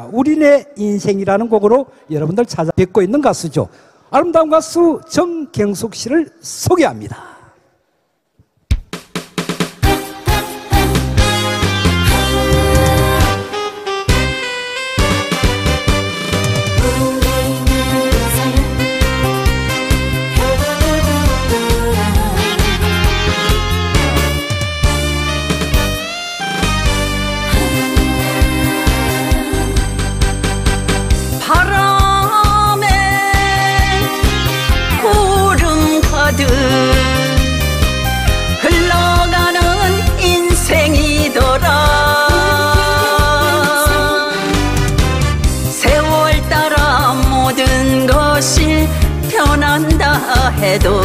아, 우리네 인생이라는 곡으로 여러분들 찾아뵙고 있는 가수죠. 아름다운 가수 정경숙 씨를 소개합니다. 태어난다 해도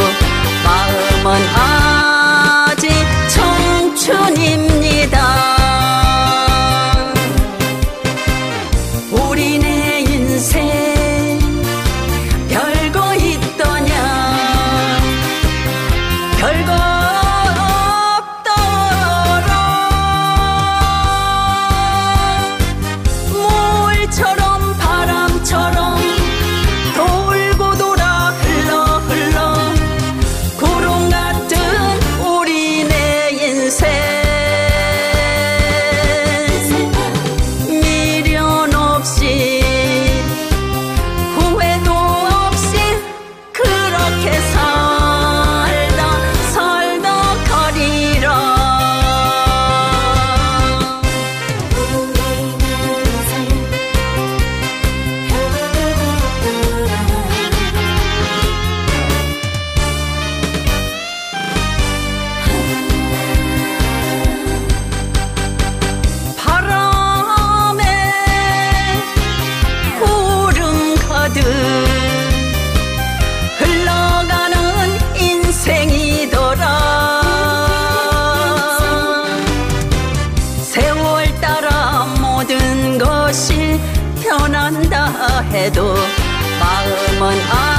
kiss 해도 마음은 아